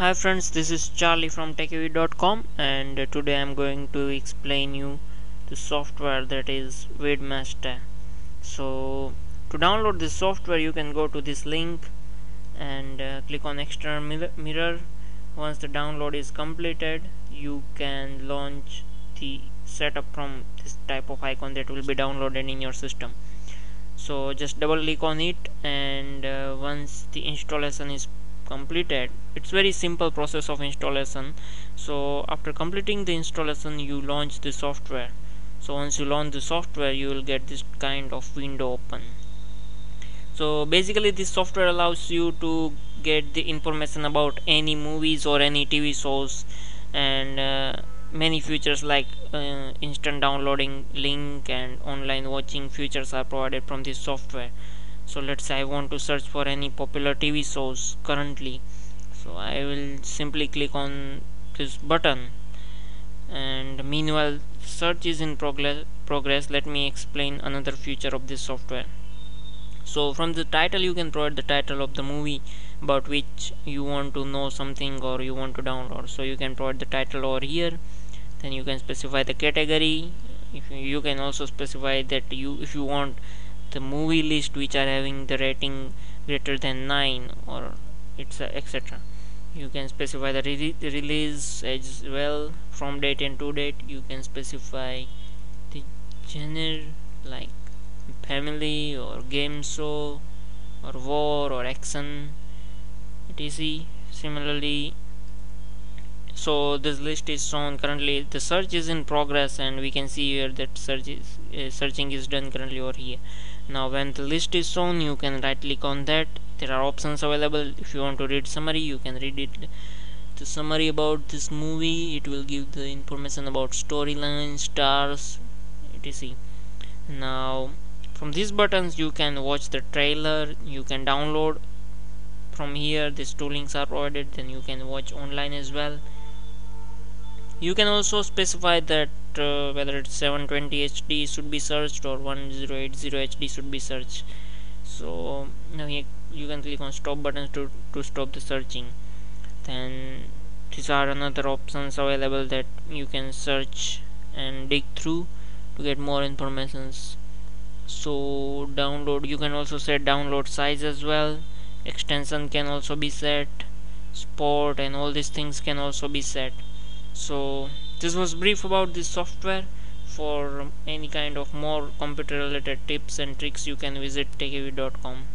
Hi friends, this is Charlie from TechyV.com and today I'm going to explain you the software that is VidMasta. So to download this software you can go to this link and uh, click on external mirror, mirror. Once the download is completed you can launch the setup from this type of icon that will be downloaded in your system so just double click on it and uh, once the installation is completed it's very simple process of installation. So after completing the installation you launch the software. So once you launch the software you will get this kind of window open. So basically this software allows you to get the information about any movies or any TV shows and uh, many features like uh, instant downloading link and online watching features are provided from this software so let's say I want to search for any popular TV shows currently. So I will simply click on this button. And meanwhile search is in progress progress. Let me explain another feature of this software. So from the title you can provide the title of the movie about which you want to know something or you want to download. So you can provide the title over here. Then you can specify the category. If you can also specify that you if you want the movie list which are having the rating greater than 9 or it's etc you can specify the re release as well. From date and to date you can specify the genre like family or game show or war or action. Etc similarly so this list is shown currently. The search is in progress and we can see here that search is uh, searching is done currently over here now when the list is shown you can right click on that. There are options available. If you want to read summary you can read it. The summary about this movie it will give the information about storyline stars etc. Now from these buttons you can watch the trailer. You can download. From here these two links are provided. Then you can watch online as well. You can also specify that uh, whether it's 720 HD should be searched or 1080 HD should be searched. So now you, you can click on stop buttons to, to stop the searching. Then these are another options available that you can search and dig through to get more informations. So download you can also set download size as well. Extension can also be set. Sport and all these things can also be set. So this was brief about this software. For any kind of more computer related tips and tricks you can visit techyv.com